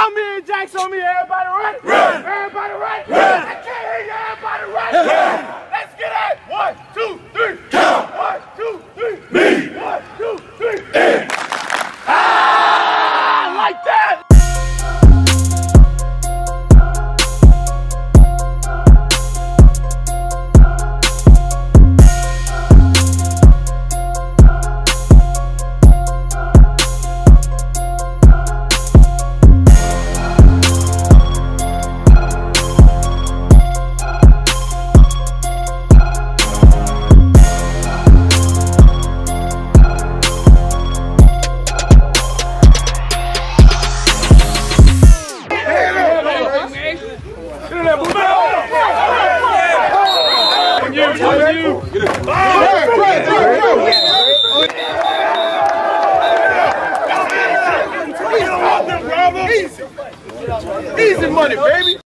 Ken Jackson on me, everybody right? Run! Everybody right? Run! I can't hear you, everybody right? Run! Easy money, baby.